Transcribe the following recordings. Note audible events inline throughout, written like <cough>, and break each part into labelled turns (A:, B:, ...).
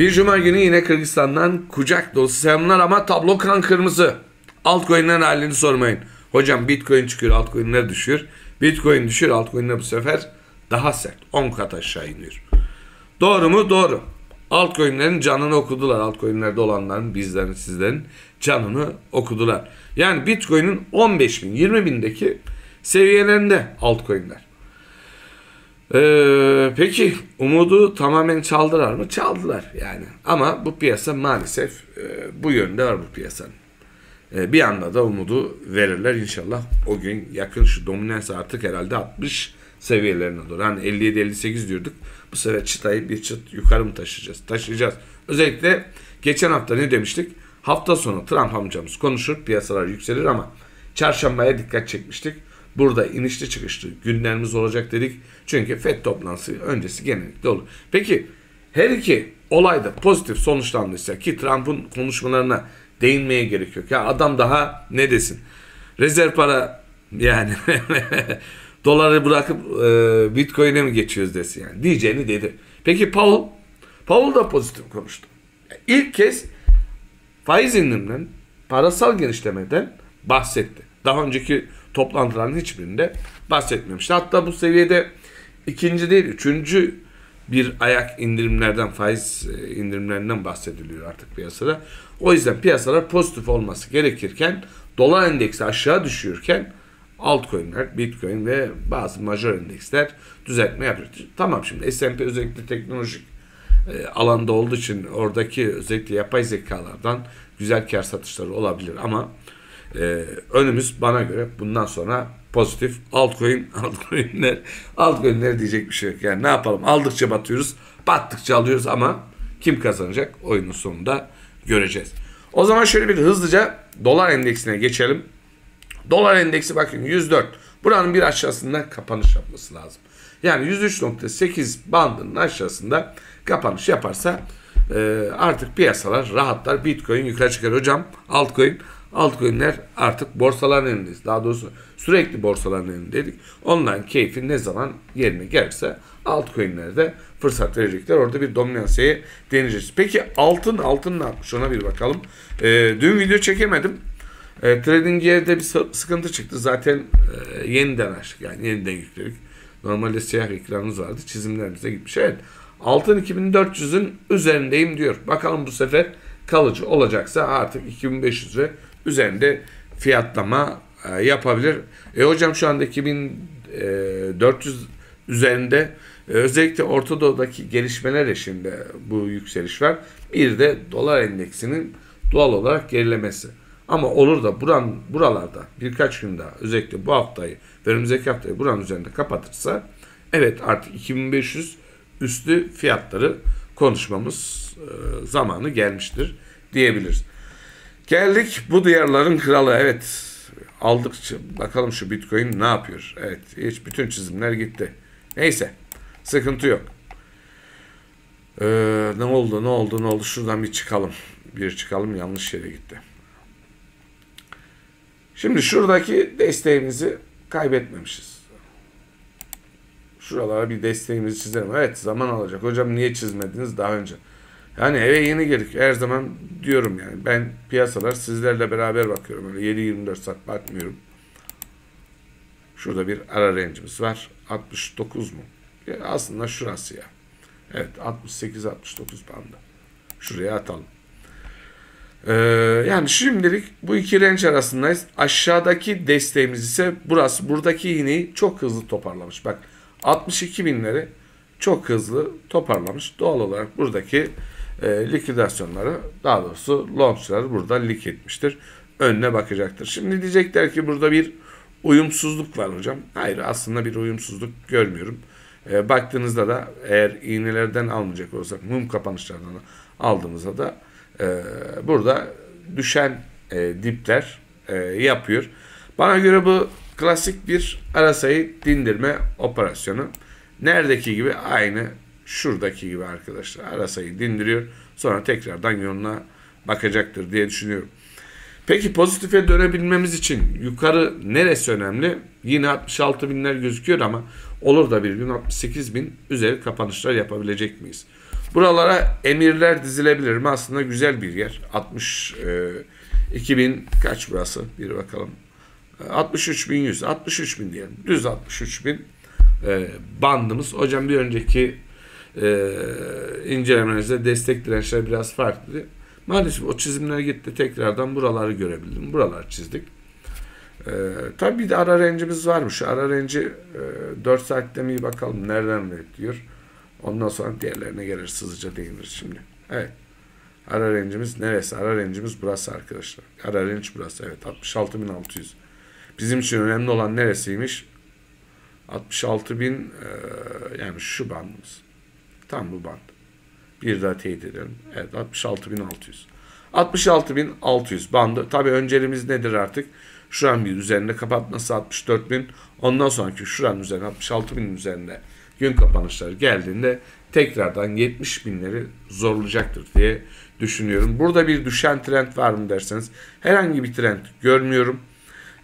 A: Bir cuma günü yine Kırgızistan'dan kucak dolusu selamlar ama tablo kan kırmızı. Altcoin'lerin halini sormayın. Hocam Bitcoin çıkıyor, altcoin'ler düşüyor. Bitcoin düşüyor, altcoin'ler bu sefer daha sert. 10 kat aşağı iniyor. Doğru mu? Doğru. Altcoin'lerin canını okudular. Altcoin'lerde olanların, bizlerin, sizlerin canını okudular. Yani Bitcoin'in 15 bin, 20 bindeki seviyelerinde altcoin'ler. Ee, peki umudu tamamen çaldılar mı? Çaldılar yani. Ama bu piyasa maalesef e, bu yönde var bu piyasanın. E, bir anda da umudu verirler inşallah. O gün yakın şu dominans artık herhalde 60 seviyelerine doğru. Hani 57-58 diyorduk. Bu sefer çıtayı bir çıt yukarı mı taşıyacağız? Taşıyacağız. Özellikle geçen hafta ne demiştik? Hafta sonu Trump amcamız konuşur, piyasalar yükselir ama çarşambaya dikkat çekmiştik. Burada inişli çıkışlı günlerimiz olacak dedik. Çünkü FED toplantısı öncesi genellikle olur. Peki her iki olayda pozitif sonuçlandıysa ki Trump'ın konuşmalarına değinmeye gerek yok. Ya adam daha ne desin? Rezerv para yani <laughs> doları bırakıp e, bitcoin'e mi geçiyoruz desin yani. Diyeceğini dedi. Peki Paul? Paul da pozitif konuştu. İlk kez faiz indiriminden, parasal genişlemeden bahsetti. Daha önceki toplantıların hiçbirinde bahsetmemişti. Hatta bu seviyede ikinci değil, üçüncü bir ayak indirimlerden, faiz e, indirimlerinden bahsediliyor artık piyasada. O yüzden piyasalar pozitif olması gerekirken dolar endeksi aşağı düşüyorken altcoin'ler, bitcoin ve bazı major endeksler düzeltme yapıyor. Tamam şimdi S&P özellikle teknolojik e, alanda olduğu için oradaki özellikle yapay zekalardan güzel kar satışları olabilir ama e, önümüz bana göre bundan sonra pozitif altcoin <laughs> altcoinler altcoinler diyecek bir şey yok. Yani ne yapalım aldıkça batıyoruz battıkça alıyoruz ama kim kazanacak oyunun sonunda göreceğiz. O zaman şöyle bir hızlıca dolar endeksine geçelim. Dolar endeksi bakın 104. Buranın bir aşağısında kapanış yapması lazım. Yani 103.8 bandının aşağısında kapanış yaparsa e, artık piyasalar rahatlar. Bitcoin yukarı çıkar. Hocam altcoin altcoin'ler artık borsaların elindeyiz. Daha doğrusu sürekli borsaların elindeydik. Onların keyfi ne zaman yerine gelirse altcoin'lerde fırsat verecekler. Orada bir dominansiyeye deneyeceğiz. Peki altın altın ne yapmış ona bir bakalım. Ee, dün video çekemedim. E, trading yerde bir sıkıntı çıktı. Zaten e, yeniden açtık. Yani yeniden yükledik. Normalde siyah ekranımız vardı. Çizimlerimize gitmiş. Evet. Altın 2400'ün üzerindeyim diyor. Bakalım bu sefer kalıcı olacaksa artık 2500 ve üzerinde fiyatlama e, yapabilir. E hocam şu anda 2400 e, üzerinde e, özellikle Orta Doğu'daki gelişmeler eşinde bu yükseliş var. Bir de dolar endeksinin doğal olarak gerilemesi. Ama olur da buran, buralarda birkaç gün daha özellikle bu haftayı ve önümüzdeki haftayı buranın üzerinde kapatırsa evet artık 2500 üstü fiyatları konuşmamız e, zamanı gelmiştir diyebiliriz. Geldik bu diyarların kralı. Evet aldıkça bakalım şu bitcoin ne yapıyor. Evet hiç bütün çizimler gitti. Neyse sıkıntı yok. Ee, ne oldu ne oldu ne oldu şuradan bir çıkalım. Bir çıkalım yanlış yere gitti. Şimdi şuradaki desteğimizi kaybetmemişiz. Şuralara bir desteğimizi çizelim. Evet zaman alacak. Hocam niye çizmediniz daha önce? Yani eve yeni girdik. Her zaman diyorum yani ben piyasalar sizlerle beraber bakıyorum. Öyle 7-24 saat bakmıyorum. Şurada bir ara rencimiz var. 69 mu? Ya aslında şurası ya. Evet 68-69 bandı. Şuraya atalım. Ee, yani şimdilik bu iki renç arasındayız. Aşağıdaki desteğimiz ise burası. Buradaki iğneyi çok hızlı toparlamış. Bak 62 binleri çok hızlı toparlamış. Doğal olarak buradaki e, likidasyonları daha doğrusu launchları burada lik etmiştir. Önüne bakacaktır. Şimdi diyecekler ki burada bir uyumsuzluk var hocam. Hayır aslında bir uyumsuzluk görmüyorum. E, baktığınızda da eğer iğnelerden almayacak olsak mum kapanışlardan aldığımızda da e, burada düşen e, dipler e, yapıyor. Bana göre bu klasik bir arasayı dindirme operasyonu. Neredeki gibi aynı şuradaki gibi arkadaşlar. Arasayı dindiriyor. Sonra tekrardan yoluna bakacaktır diye düşünüyorum. Peki pozitife dönebilmemiz için yukarı neresi önemli? Yine 66 binler gözüküyor ama olur da bir gün 68 bin üzeri kapanışlar yapabilecek miyiz? Buralara emirler dizilebilir mi? Aslında güzel bir yer. 60 e, 2000 kaç burası? Bir bakalım. 63.100, 63.000 diyelim. Düz 63.000 e, bandımız. Hocam bir önceki e, incelemenizde destek dirençler biraz farklı. Maalesef o çizimler gitti. Tekrardan buraları görebildim. Buralar çizdik. E, tabii bir de ara rencimiz varmış. Ara renci e, 4 saatte mi bakalım nereden diyor. Ondan sonra diğerlerine gelir hızlıca değinir şimdi. Evet. Ara rencimiz neresi? Ara rencimiz burası arkadaşlar. Ara renç burası. Evet 66.600. Bizim için önemli olan neresiymiş? 66 bin e, yani şu bandımız. Tam bu band. Bir daha teyit edelim. Evet 66.600. 66.600 bandı. Tabii önceliğimiz nedir artık? Şuran bir üzerinde kapatması 64.000. Ondan sonraki şuranın üzerine 66.000 üzerinde gün kapanışları geldiğinde tekrardan 70 binleri zorlayacaktır diye düşünüyorum. Burada bir düşen trend var mı derseniz herhangi bir trend görmüyorum.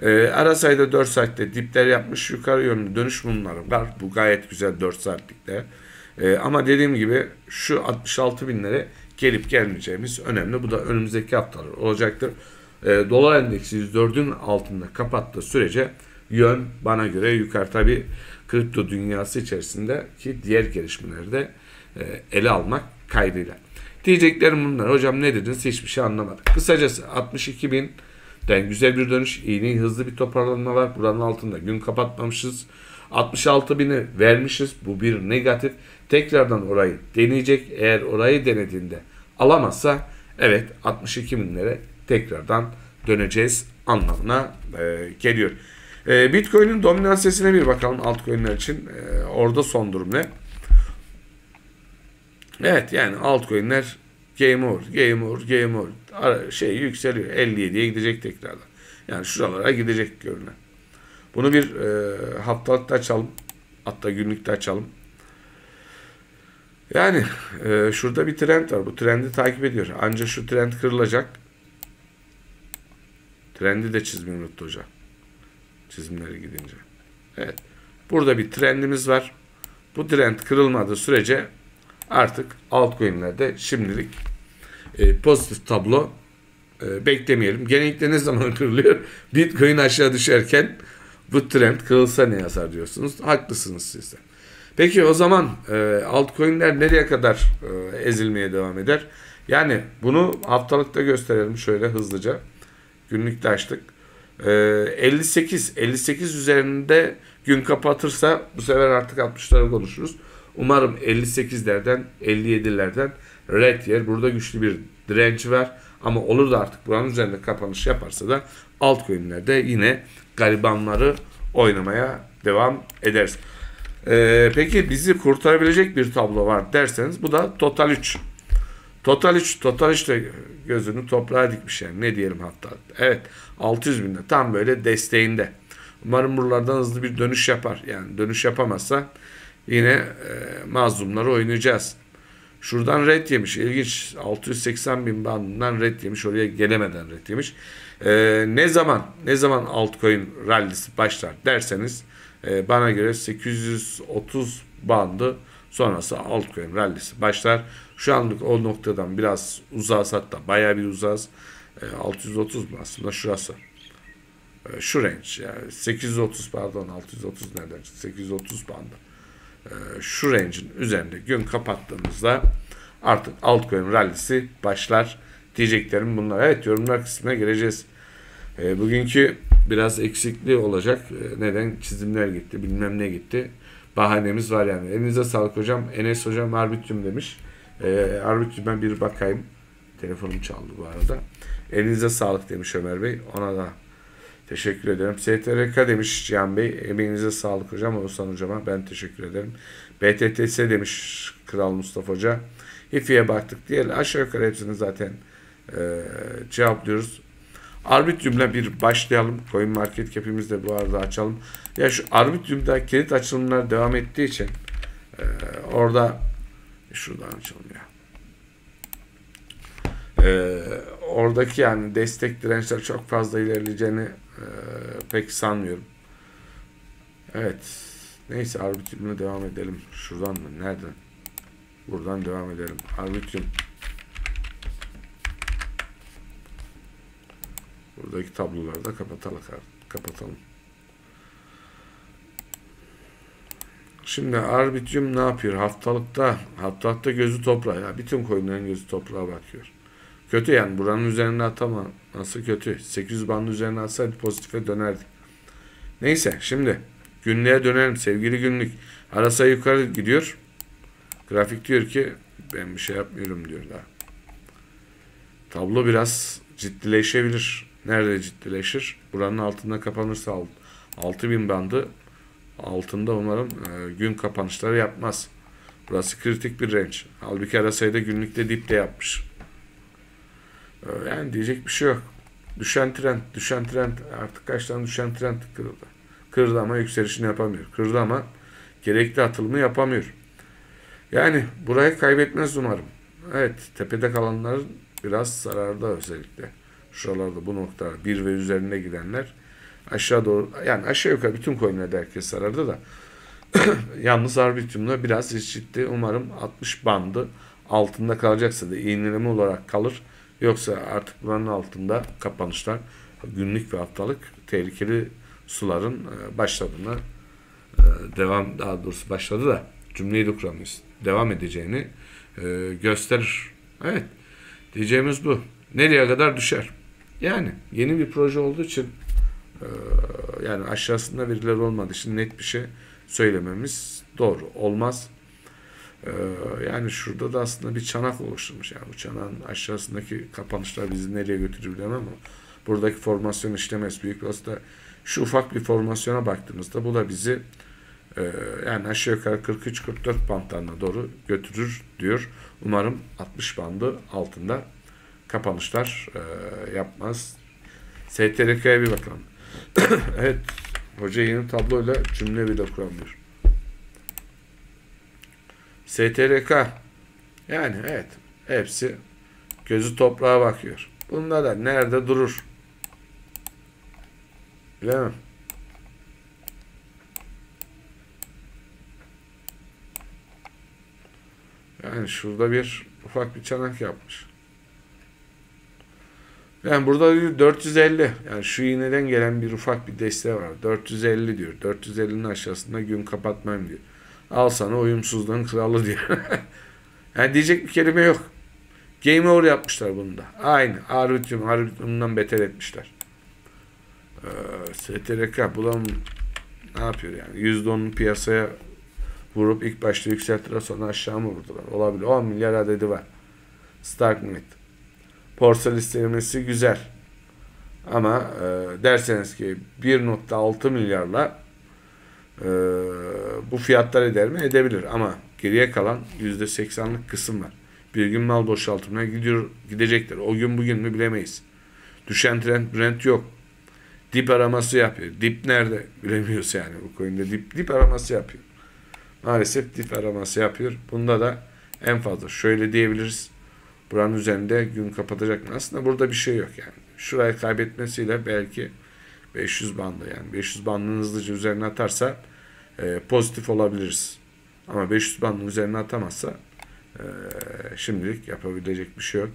A: E, ara sayıda 4 saatte dipler yapmış yukarı yönlü dönüş mumları var. Bu gayet güzel 4 saatlikte. E, ama dediğim gibi şu 66 binlere gelip gelmeyeceğimiz önemli. Bu da önümüzdeki haftalar olacaktır. E, dolar endeksi 104'ün altında kapattığı sürece yön bana göre yukarı tabi kripto dünyası içerisinde ki diğer gelişmeleri de e, ele almak kaydıyla. Diyeceklerim bunlar. Hocam ne dediniz? Hiçbir şey anlamadık. Kısacası 62 bin den güzel bir dönüş. İğneyi hızlı bir toparlanma var. Buranın altında gün kapatmamışız. 66 bini vermişiz. Bu bir negatif. Tekrardan orayı deneyecek. Eğer orayı denediğinde alamazsa evet 62 binlere tekrardan döneceğiz anlamına e, geliyor. E, Bitcoin'in dominansiyesine bir bakalım altcoin'ler için. E, orada son durum ne? Evet yani altcoin'ler game over, game over, game over. Şey yükseliyor. 57'ye gidecek tekrardan. Yani şuralara gidecek görünen. Bunu bir e, haftalıkta açalım. Hatta günlükte açalım. Yani e, şurada bir trend var. Bu trendi takip ediyor. Ancak şu trend kırılacak. Trendi de çizmeyi unuttu hocam. Çizimleri gidince. Evet. Burada bir trendimiz var. Bu trend kırılmadığı sürece artık altcoin'lerde şimdilik e, pozitif tablo e, beklemeyelim. Genellikle ne zaman <laughs> kırılıyor? Bitcoin aşağı düşerken bu trend kırılsa ne yazar diyorsunuz. Haklısınız siz de. Peki o zaman e, altcoin'ler nereye kadar e, ezilmeye devam eder? Yani bunu haftalıkta gösterelim şöyle hızlıca. Günlükte açtık. E, 58 58 üzerinde gün kapatırsa bu sefer artık 60'ları konuşuruz. Umarım 58'lerden 57'lerden red yer. Burada güçlü bir direnç var. Ama olur da artık buranın üzerinde kapanış yaparsa da altcoin'lerde yine garibanları oynamaya devam ederiz. Ee, peki bizi kurtarabilecek bir tablo var derseniz bu da Total 3. Total 3, Total 3 de gözünü toprağa dikmiş yani ne diyelim hatta. Evet 600 binde tam böyle desteğinde. Umarım buralardan hızlı bir dönüş yapar. Yani dönüş yapamazsa yine e, mazlumları oynayacağız. Şuradan red yemiş. İlginç. 680 bin bandından red yemiş. Oraya gelemeden red yemiş. Ee, ne zaman ne zaman altcoin rallisi başlar derseniz e, bana göre 830 bandı sonrası altcoin rallisi başlar. Şu anlık o noktadan biraz uzağız hatta bayağı bir uzağız. E, 630 mu aslında şurası. E, şu range yani 830 pardon 630 nereden 830 bandı. Şu range'in üzerinde gün kapattığımızda artık altcoin rallisi başlar diyeceklerim bunlar. Evet yorumlar kısmına geleceğiz. E, bugünkü biraz eksikliği olacak. E, neden? Çizimler gitti, bilmem ne gitti. Bahanemiz var yani. Elinize sağlık hocam. Enes hocam arbitrium demiş. E, arbitrium'a bir bakayım. Telefonum çaldı bu arada. Elinize sağlık demiş Ömer Bey. Ona da teşekkür ederim. STRK demiş Cihan Bey. Emeğinize sağlık hocam. Oğuzhan hocama ben teşekkür ederim. BTTS demiş Kral Mustafa Hoca. HIFI'ye baktık diye aşağı yukarı hepsini zaten e, cevaplıyoruz. Arbitrium'la bir başlayalım. Coin Market Cap'imizi de bu arada açalım. Ya şu Arbitrium'da kilit açılımlar devam ettiği için e, orada şuradan açalım ya. E, oradaki yani destek dirençler çok fazla ilerleyeceğini e, pek sanmıyorum. Evet. Neyse Arbitrium'la devam edelim. Şuradan mı? Nereden? Buradan devam edelim. Arbitrium. Buradaki tabloları da kapatalım. kapatalım. Şimdi Arbitrium ne yapıyor? Haftalıkta haftalıkta gözü toprağa. Ya bütün coinlerin gözü toprağa bakıyor. Kötü yani buranın üzerine atama. Nasıl kötü? 800 bandın üzerine atsaydı pozitife dönerdik. Neyse şimdi günlüğe dönelim sevgili günlük. Arasa yukarı gidiyor. Grafik diyor ki ben bir şey yapmıyorum diyor daha. Tablo biraz ciddileşebilir. Nerede ciddileşir? Buranın altında kapanırsa 6000 bandı altında umarım e, gün kapanışları yapmaz. Burası kritik bir range. Halbuki arasayda günlükte dipte yapmış. E, yani diyecek bir şey yok. Düşen trend, düşen trend artık kaç tane düşen trend kırıldı. Kırdı ama yükselişini yapamıyor. Kırdı ama gerekli atılımı yapamıyor. Yani burayı kaybetmez umarım. Evet tepede kalanların biraz zararda özellikle. Şuralarda bu nokta bir ve üzerinde gidenler aşağı doğru yani aşağı yukarı bütün coinlerde herkes sarardı da <clears throat> yalnız arbitrumda biraz riskli. Umarım 60 bandı altında kalacaksa da iğneleme olarak kalır. Yoksa artık buranın altında kapanışlar günlük ve haftalık tehlikeli suların e, başladığını e, devam daha doğrusu başladı da cümleyi de kuramıyoruz. Devam edeceğini e, gösterir. Evet. Diyeceğimiz bu. Nereye kadar düşer? Yani yeni bir proje olduğu için yani aşağısında veriler olmadığı için net bir şey söylememiz doğru. Olmaz. Yani şurada da aslında bir çanak oluşturmuş. Yani bu çanağın aşağısındaki kapanışlar bizi nereye götürür bilemem ama buradaki formasyon işlemez. Büyük olasılıkla şu ufak bir formasyona baktığımızda bu da bizi e, yani aşağı yukarı 43-44 bantlarına doğru götürür diyor. Umarım 60 bandı altında kapanışlar e, yapmaz. STRK'ya bir bakalım. <coughs> evet. Hoca yeni tabloyla cümle bile kuramıyor. STRK yani evet hepsi gözü toprağa bakıyor. Bunda da nerede durur? Bilemem. Yani şurada bir ufak bir çanak yapmış. Yani burada 450 yani şu iğneden gelen bir ufak bir desteği var. 450 diyor. 450'nin aşağısında gün kapatmam diyor. Al sana uyumsuzluğun kralı diyor. <laughs> yani diyecek bir kelime yok. Game over yapmışlar bunda. Aynı. Arbitrium, Arbitrium'dan beter etmişler. Ee, STRK bulan ne yapıyor yani? %10'unu piyasaya vurup ilk başta yükselttiler sonra aşağı mı vurdular? Olabilir. 10 milyar adedi var. Starknet. Borsa listelemesi güzel. Ama e, derseniz ki 1.6 milyarla e, bu fiyatlar eder mi? Edebilir. Ama geriye kalan %80'lık kısım var. Bir gün mal boşaltımına gidiyor, gidecektir. O gün bugün mü bilemeyiz. Düşen trend Brent yok. Dip araması yapıyor. Dip nerede? Bilemiyoruz yani. Bu coin'de dip, dip araması yapıyor. Maalesef dip araması yapıyor. Bunda da en fazla şöyle diyebiliriz. Buranın üzerinde gün kapatacak mı? Aslında burada bir şey yok yani. Şurayı kaybetmesiyle belki 500 bandı yani 500 bandın hızlıca üzerine atarsa e, pozitif olabiliriz. Ama 500 bandın üzerine atamazsa e, şimdilik yapabilecek bir şey yok.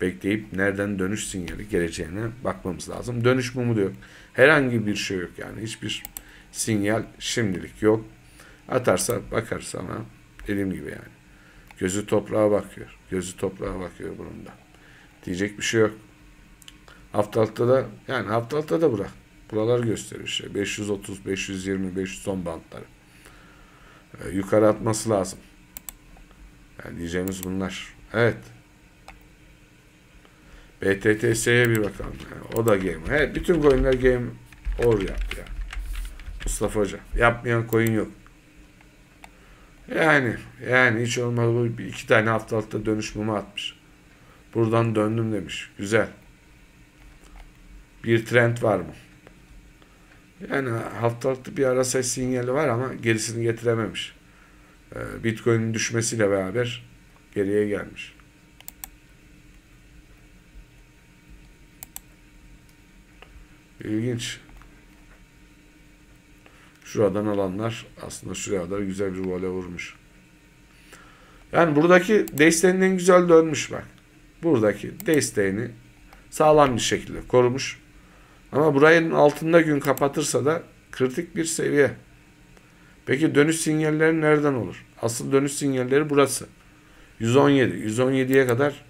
A: Bekleyip nereden dönüş sinyali geleceğine bakmamız lazım. Dönüş mumu diyor. Herhangi bir şey yok yani. Hiçbir sinyal şimdilik yok. Atarsa bakarız ama dediğim gibi yani. Gözü toprağa bakıyor. Gözü toprağa bakıyor bunun da. Diyecek bir şey yok. Haftalıkta da yani haftalıkta da bırak. Buralar gösteriyor işte. 530, 520, 510 bantları. Ee, yukarı atması lazım. Yani diyeceğimiz bunlar. Evet. BTTS'ye bir bakalım. Yani o da game. Evet, bütün coinler game or yaptı yani. Mustafa Hoca. Yapmayan coin yok. Yani yani hiç olmadı bir iki tane haftalıkta dönüş mumu atmış. Buradan döndüm demiş. Güzel. Bir trend var mı? Yani haftalıkta bir ara ses sinyali var ama gerisini getirememiş. Ee, Bitcoin'in düşmesiyle beraber geriye gelmiş. İlginç. Şuradan alanlar aslında şuraya kadar güzel bir vole vurmuş. Yani buradaki desteğinden güzel dönmüş bak. Buradaki desteğini sağlam bir şekilde korumuş. Ama burayın altında gün kapatırsa da kritik bir seviye. Peki dönüş sinyalleri nereden olur? Asıl dönüş sinyalleri burası. 117. 117'ye kadar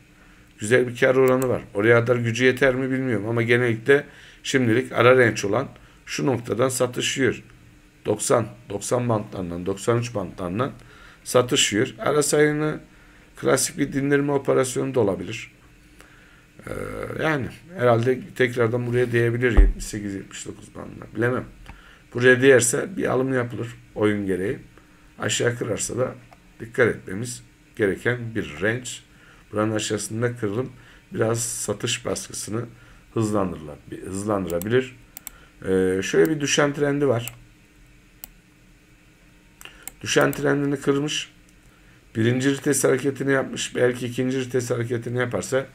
A: güzel bir kar oranı var. Oraya kadar gücü yeter mi bilmiyorum ama genellikle şimdilik ara renç olan şu noktadan satışıyor. 90, 90 bantlarından, 93 bantlarından satışıyor. Ara sayını klasik bir dindirme operasyonu da olabilir. Ee, yani herhalde tekrardan buraya değebilir 78-79 bandına. Bilemem. Buraya değerse bir alım yapılır oyun gereği. Aşağı kırarsa da dikkat etmemiz gereken bir range. Buranın aşağısında kırılım biraz satış baskısını hızlandırabilir. Ee, şöyle bir düşen trendi var. Düşen trendini kırmış. Birinci vites hareketini yapmış. Belki ikinci vites hareketini yaparsa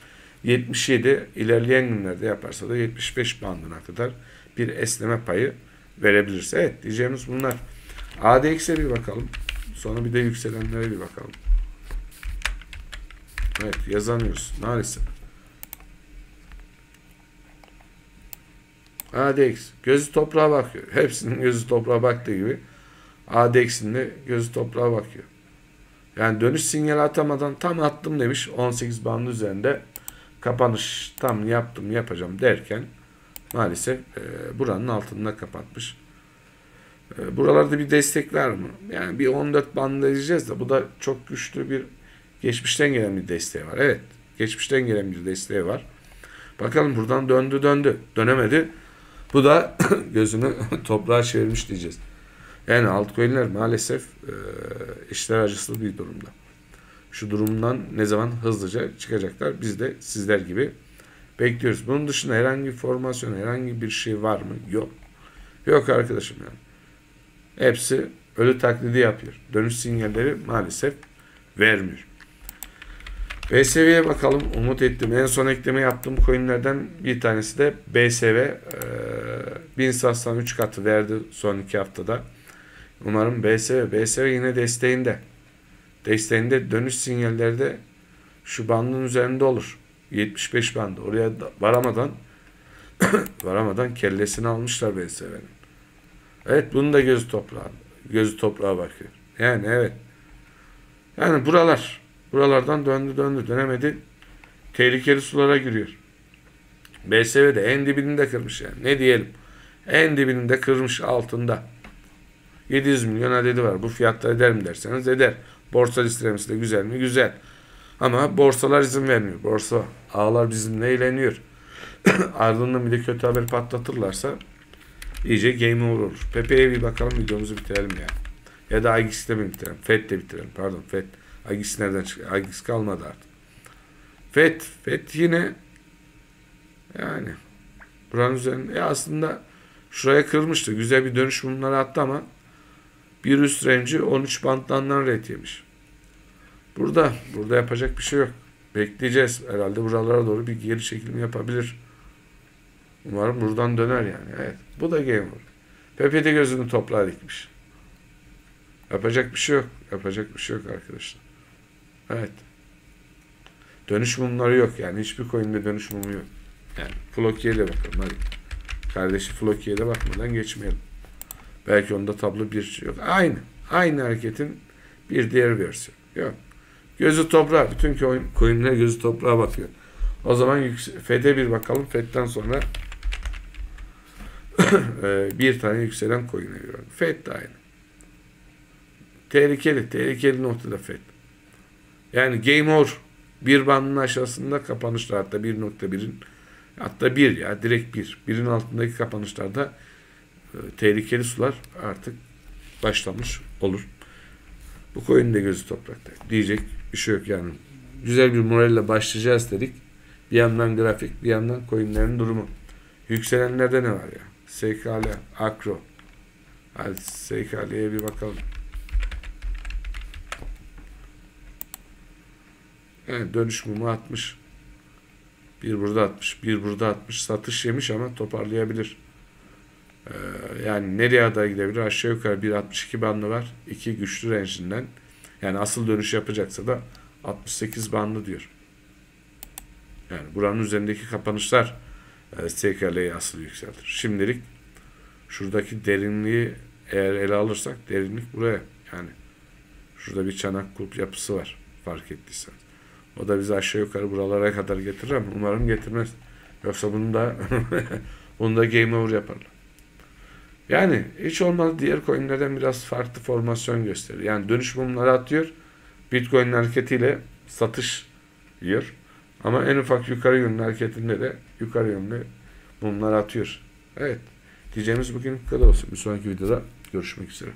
A: 77 ilerleyen günlerde yaparsa da 75 bandına kadar bir esneme payı verebilirse. Evet diyeceğimiz bunlar. ADX'e bir bakalım. Sonra bir de yükselenlere bir bakalım. Evet yazamıyoruz maalesef. ADX gözü toprağa bakıyor. Hepsinin gözü toprağa baktığı gibi ADX'in de gözü toprağa bakıyor. Yani dönüş sinyali atamadan tam attım demiş 18 bandı üzerinde kapanış tam yaptım yapacağım derken maalesef e, buranın altında kapatmış. E, buralarda bir destek var mı? Yani bir 14 bandı edeceğiz de bu da çok güçlü bir geçmişten gelen bir desteği var. Evet geçmişten gelen bir desteği var. Bakalım buradan döndü döndü. Dönemedi. Bu da <coughs> gözünü <coughs> toprağa çevirmiş diyeceğiz. Yani altcoin'ler maalesef e, işler acısı bir durumda. Şu durumdan ne zaman hızlıca çıkacaklar biz de sizler gibi bekliyoruz. Bunun dışında herhangi bir formasyon, herhangi bir şey var mı? Yok. Yok arkadaşım yani. Hepsi ölü taklidi yapıyor. Dönüş sinyalleri maalesef vermiyor. BSV'ye bakalım. Umut ettim. En son ekleme yaptığım coinlerden bir tanesi de BSV. E, 1000 satsan 3 katı verdi son 2 haftada. Umarım BSV. BSV yine desteğinde. Desteğinde dönüş sinyalleri de şu bandın üzerinde olur. 75 bandı. Oraya varamadan <coughs> varamadan kellesini almışlar BSV'nin. Evet bunu da gözü toprağa gözü toprağa bakıyor. Yani evet. Yani buralar buralardan döndü döndü dönemedi. Tehlikeli sulara giriyor. BSV de en dibinde kırmış yani. Ne diyelim? En dibinde kırmış altında. 700 milyon adedi var. Bu fiyatta eder mi derseniz eder. Borsa listemiz de güzel mi? Güzel. Ama borsalar izin vermiyor. Borsa ağlar bizimle eğleniyor. <clears throat> Ardından bir de kötü haber patlatırlarsa iyice game over olur. Pepe'ye bir bakalım videomuzu bitirelim ya. Ya da Agis'te mi bitirelim? FED de bitirelim. Pardon FED. Agis nereden çıkıyor? Agis kalmadı artık. FED. FED yine yani buranın üzerinde ya aslında şuraya kırmıştı. Güzel bir dönüş bunlara attı ama bir üst range'i 13 bantlarından ret yemiş. Burada, burada yapacak bir şey yok. Bekleyeceğiz. Herhalde buralara doğru bir geri çekilim yapabilir. Umarım buradan döner yani. Evet. Bu da game over. Pepe de gözünü toprağa dikmiş. Yapacak bir şey yok. Yapacak bir şey yok arkadaşlar. Evet. Dönüş mumları yok yani. Hiçbir coin'de dönüş mumu yok. Yani Floki'ye de bakalım hadi. Kardeşi Floki'ye de bakmadan geçmeyelim. Belki onda tablo bir şey yok. Aynı. Aynı hareketin bir diğer versiyon. Yok. Gözü toprağa. Bütün coinler gözü toprağa bakıyor. O zaman FED'e bir bakalım. FED'den sonra <coughs> e, bir tane yükselen coin'e göre. FED de aynı. Tehlikeli. Tehlikeli noktada FED. Yani game over. Bir bandın aşağısında kapanışlar hatta 1.1'in hatta bir ya direkt bir. Birin altındaki kapanışlarda tehlikeli sular artık başlamış olur. Bu koyun da gözü toprakta. Diyecek bir şey yok yani. Güzel bir moralle başlayacağız dedik. Bir yandan grafik, bir yandan coinlerin durumu. Yükselenlerde ne var ya? SKL, Akro. Hadi SKL'ye bir bakalım. Evet, dönüş mumu atmış. Bir burada atmış, bir burada atmış. Satış yemiş ama toparlayabilir. Ee, yani nereye kadar gidebilir? Aşağı yukarı 1.62 bandı var. İki güçlü range'inden Yani asıl dönüş yapacaksa da 68 bandı diyor. Yani buranın üzerindeki kapanışlar e, SKL'yi asıl yükseltir. Şimdilik şuradaki derinliği eğer ele alırsak derinlik buraya. Yani şurada bir çanak kulp yapısı var fark ettiysen. O da bizi aşağı yukarı buralara kadar getirir ama umarım getirmez. Yoksa bunu da <laughs> bunu da game over yaparlar. Yani hiç olmaz diğer coinlerden biraz farklı formasyon gösterir. Yani dönüş mumları atıyor. Bitcoin hareketiyle satış yiyor. Ama en ufak yukarı yönlü hareketinde de yukarı yönlü mumlar atıyor. Evet. Diyeceğimiz bugün bu kadar olsun. Bir sonraki videoda görüşmek üzere.